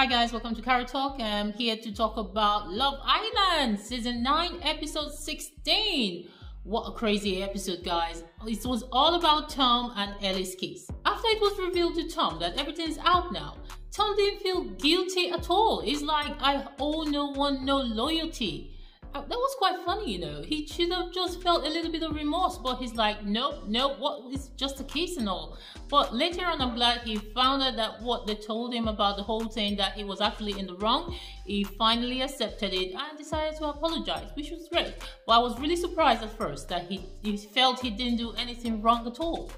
Hi guys, welcome to Karo Talk. I'm here to talk about Love Island season 9 episode 16. What a crazy episode guys. It was all about Tom and Ellie's kiss. After it was revealed to Tom that everything's out now, Tom didn't feel guilty at all. It's like I owe no one no loyalty. Uh, that was quite funny, you know. He should have just felt a little bit of remorse, but he's like, nope, nope, what is just a case and all. But later on, I'm glad he found out that what they told him about the whole thing, that he was actually in the wrong. He finally accepted it and decided to apologize, which was great. But I was really surprised at first that he, he felt he didn't do anything wrong at all.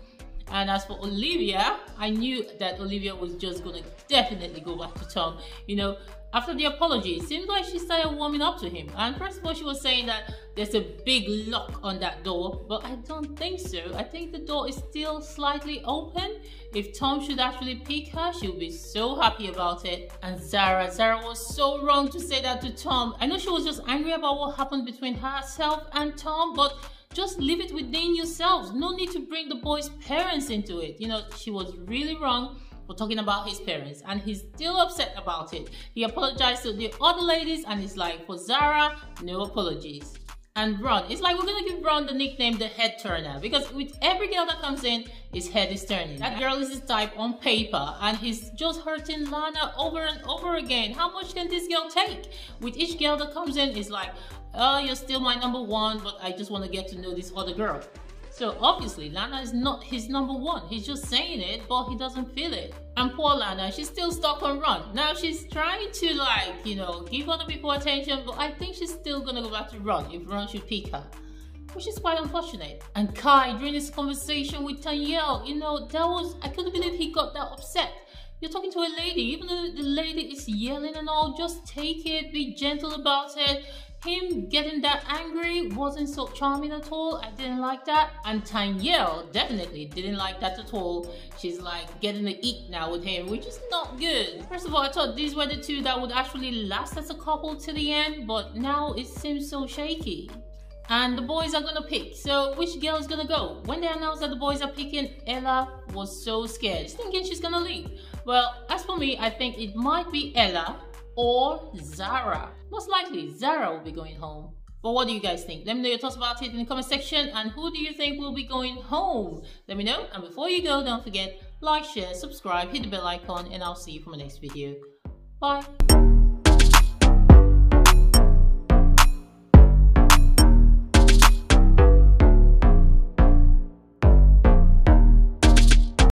And as for Olivia, I knew that Olivia was just gonna definitely go back to Tom. You know, after the apology, it seems like she started warming up to him. And first of all, she was saying that there's a big lock on that door, but I don't think so. I think the door is still slightly open. If Tom should actually pick her, she'll be so happy about it. And Zara, Zara was so wrong to say that to Tom. I know she was just angry about what happened between herself and Tom, but just leave it within yourselves. No need to bring the boy's parents into it. You know, she was really wrong for talking about his parents and he's still upset about it. He apologized to the other ladies and he's like, for Zara, no apologies. And Ron, it's like we're gonna give Ron the nickname the head turner because with every girl that comes in, his head is turning. That girl is his type on paper and he's just hurting Lana over and over again. How much can this girl take? With each girl that comes in, it's like, oh, you're still my number one, but I just wanna get to know this other girl. So obviously Lana is not his number one. He's just saying it, but he doesn't feel it. And poor Lana, she's still stuck on Ron. Now she's trying to like, you know, give other people attention, but I think she's still gonna go back to Ron if Ron should pick her. Which is quite unfortunate. And Kai, during this conversation with Tanyel, you know, that was, I couldn't believe he got that upset. You're talking to a lady, even though the lady is yelling and all, just take it, be gentle about it him getting that angry wasn't so charming at all. I didn't like that. And Tanyel definitely didn't like that at all. She's like getting the eat now with him, which is not good. First of all, I thought these were the two that would actually last as a couple to the end, but now it seems so shaky. And the boys are gonna pick. So which girl is gonna go? When they announced that the boys are picking, Ella was so scared, thinking she's gonna leave. Well, as for me, I think it might be Ella or Zara. Most likely, Zara will be going home. But what do you guys think? Let me know your thoughts about it in the comment section. And who do you think will be going home? Let me know. And before you go, don't forget, like, share, subscribe, hit the bell icon, and I'll see you for my next video. Bye.